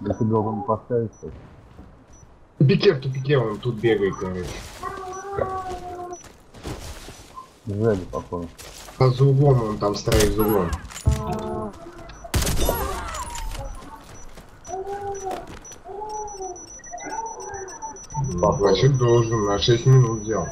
Да ты должен поставить что В тупике, в тупике он тут бегает, короче. Сзади, походу. А за углом он там стоит за углом. Значит, должен на 6 минут взял.